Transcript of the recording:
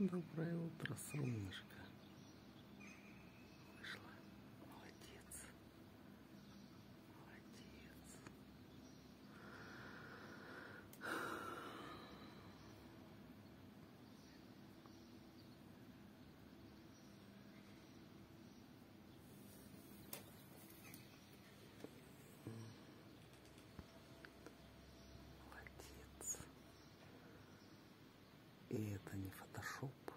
Доброе утро, солнышко. И это не фотошоп.